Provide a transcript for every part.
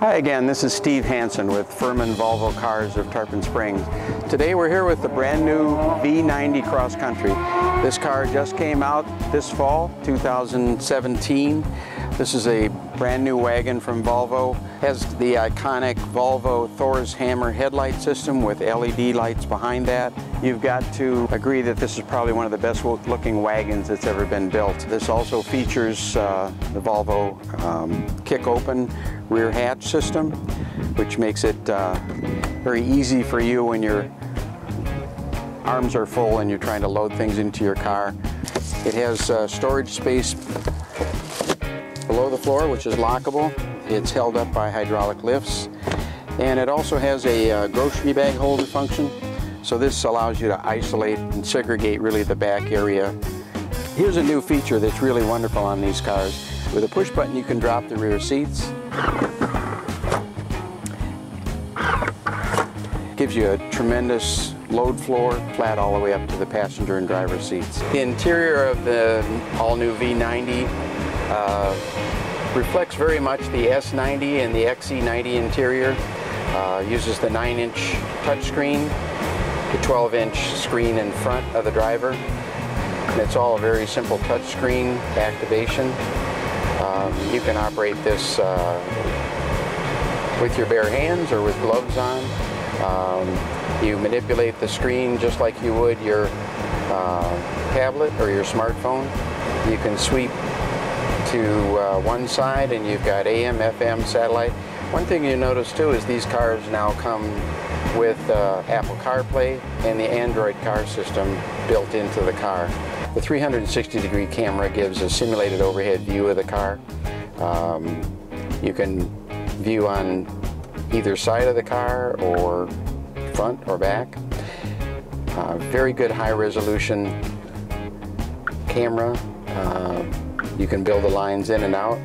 Hi again, this is Steve Hansen with Ferman Volvo Cars of Tarpon Springs. Today we're here with the brand new V90 Cross Country. This car just came out this fall, 2017. This is a brand new wagon from Volvo. Has the iconic Volvo Thor's Hammer headlight system with LED lights behind that. You've got to agree that this is probably one of the best looking wagons that's ever been built. This also features uh, the Volvo um, kick open rear hatch system, which makes it uh, very easy for you when your arms are full and you're trying to load things into your car. It has uh, storage space below the floor, which is lockable. It's held up by hydraulic lifts. And it also has a uh, grocery bag holder function. So this allows you to isolate and segregate really the back area. Here's a new feature that's really wonderful on these cars. With a push button you can drop the rear seats. Gives you a tremendous load floor, flat all the way up to the passenger and driver seats. The interior of the all-new V90 uh, reflects very much the S90 and the XC90 interior. Uh, uses the 9-inch touchscreen, the 12-inch screen in front of the driver. And it's all a very simple touchscreen activation. Um, you can operate this uh, with your bare hands or with gloves on. Um, you manipulate the screen just like you would your uh, tablet or your smartphone. You can sweep to uh, one side and you've got AM, FM, satellite. One thing you notice too is these cars now come with uh, Apple CarPlay and the Android car system built into the car. The 360 degree camera gives a simulated overhead view of the car. Um, you can view on either side of the car or front or back. Uh, very good high resolution camera. Uh, you can build the lines in and out.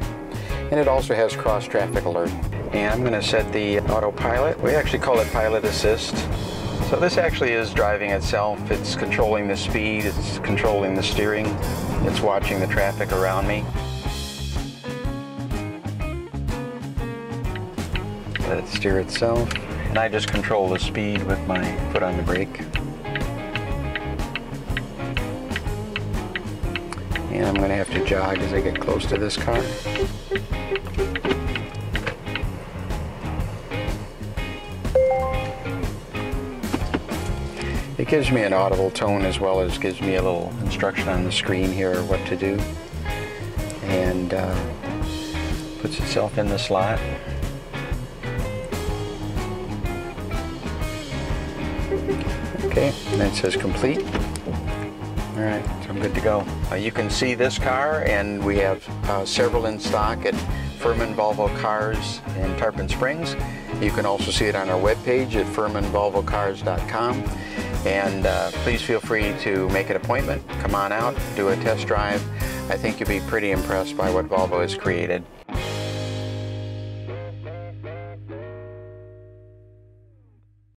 And it also has cross traffic alert. And I'm going to set the autopilot. We actually call it pilot assist. So this actually is driving itself. It's controlling the speed, it's controlling the steering, it's watching the traffic around me. Let it steer itself. And I just control the speed with my foot on the brake. And I'm going to have to jog as I get close to this car. It gives me an audible tone as well as gives me a little instruction on the screen here what to do. And uh, puts itself in the slot. Okay, and it says complete. All right, so I'm good to go. Uh, you can see this car, and we have uh, several in stock at Ferman Volvo Cars in Tarpon Springs. You can also see it on our webpage at fermanvolvocars.com. And uh, please feel free to make an appointment, come on out, do a test drive. I think you'll be pretty impressed by what Volvo has created.